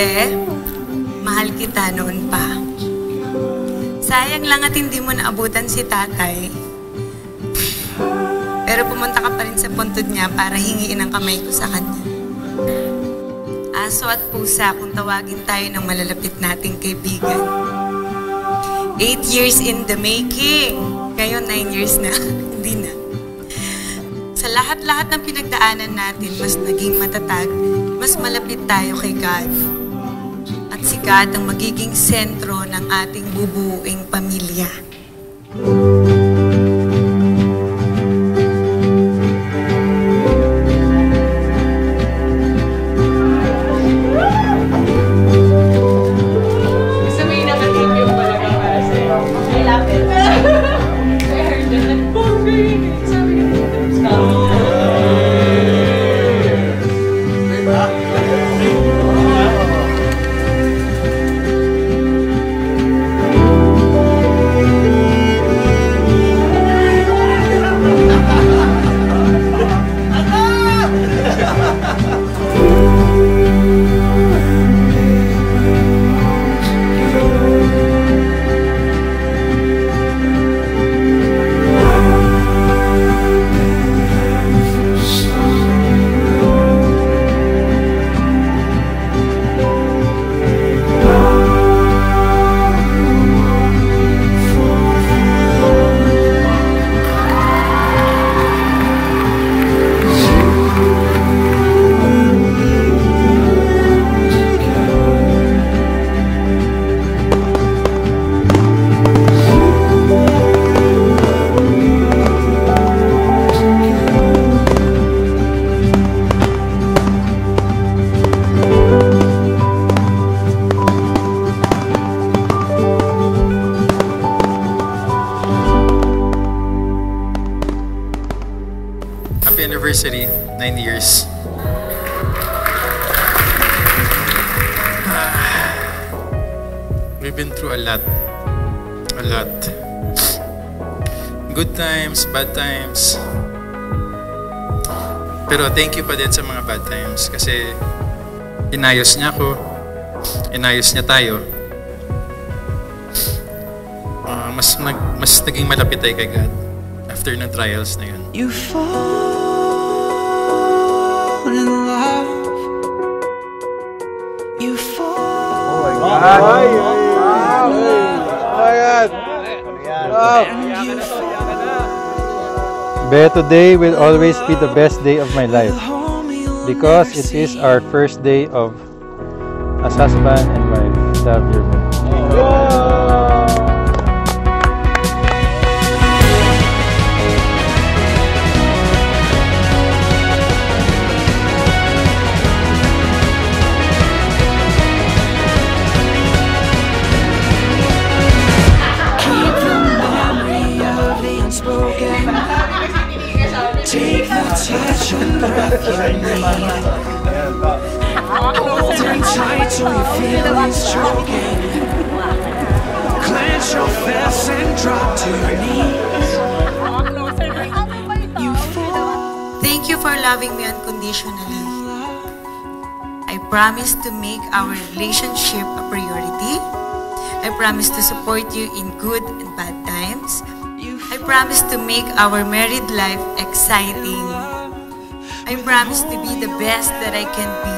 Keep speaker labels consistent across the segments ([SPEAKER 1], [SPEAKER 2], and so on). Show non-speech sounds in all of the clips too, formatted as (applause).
[SPEAKER 1] Be, mahal kita noon pa. Sayang lang at hindi mo naabutan si tatay. Pero pumunta ka pa rin sa puntod niya para hingiin ang kamay ko sa kanya. Aso at pusa kung tawagin tayo ng malalapit nating kaibigan. Eight years in the making. Ngayon, nine years na. (laughs) Hindi na. Sa lahat-lahat ng pinagdaanan natin, mas naging matatag, mas malapit tayo kay God. At si God ang magiging sentro ng ating bubuing pamilya.
[SPEAKER 2] Happy anniversary, nine years. We've been through a lot. A lot. Good times, bad times. Pero thank you pa din sa mga bad times kasi inayos niya ako, inayos niya tayo. Ah, mas, nag, mas naging malapit tayo kay God after ng trials na yun.
[SPEAKER 3] You fall and you
[SPEAKER 4] Be today will always be the best day of my life because it is our first day of as husband and wife. Love your man.
[SPEAKER 3] And drop to your knees. You.
[SPEAKER 1] Thank you for loving me unconditionally. I promise to make our relationship a priority. I promise to support you in good and bad times. I promise to make our married life exciting. I promise to be the best that I can be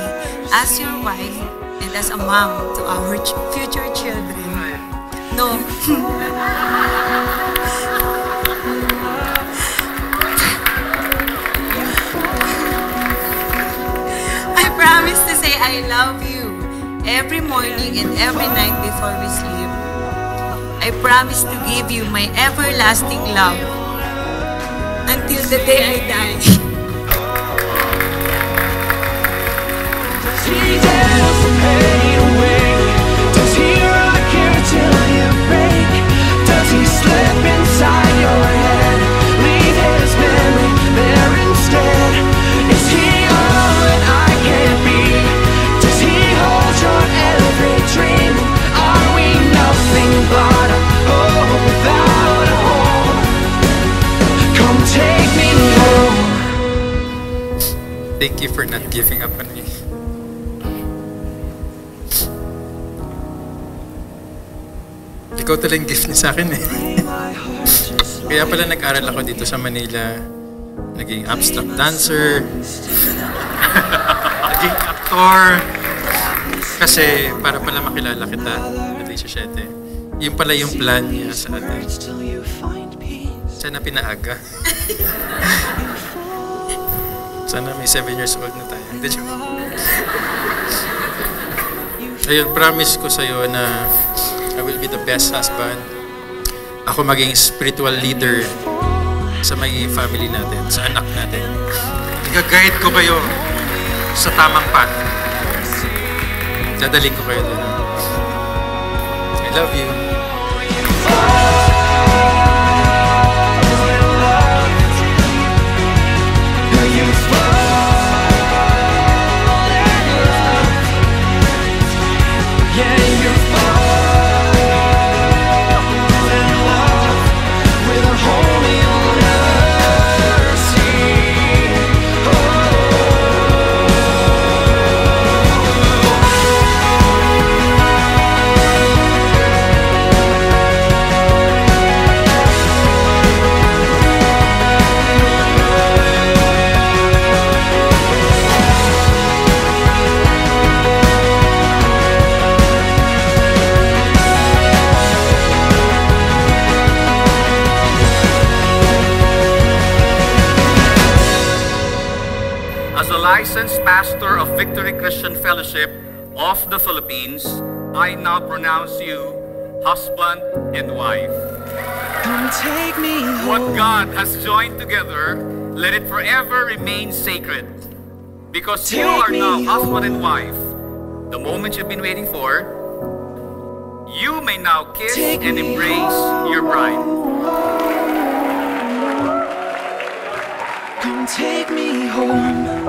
[SPEAKER 1] as your wife and as a mom to our future children. No. I promise to say I love you every morning and every night before we sleep. I promise to give you my everlasting love until the day I die.
[SPEAKER 2] Thank you for not giving up on me. Ikaw talagang gift niya sa akin eh. Kaya pala nag-aral ako dito sa Manila. Naging abstract dancer. (laughs) naging actor. Kasi para pala makilala kita, Alicia Shete. Yun pala yung plan niya sa atin. Sana pinaaga. (laughs) Sana may 7 years old na tayo. Hindi. Ayun, promise ko sa'yo na I will be the best husband. Ako maging spiritual leader sa may family natin, sa anak natin. Iga-guide ko kayo sa tamang path. Dadaling ko kayo doon. I love you.
[SPEAKER 5] Licensed pastor of Victory Christian Fellowship of the Philippines, I now pronounce you husband and wife.
[SPEAKER 3] Come take me
[SPEAKER 5] What. God has joined together, let it forever remain sacred. Because you are now husband
[SPEAKER 3] home.
[SPEAKER 5] and wife, the moment you've been waiting for, you may now kiss
[SPEAKER 3] Take
[SPEAKER 5] and embrace your bride.
[SPEAKER 3] Come take me home.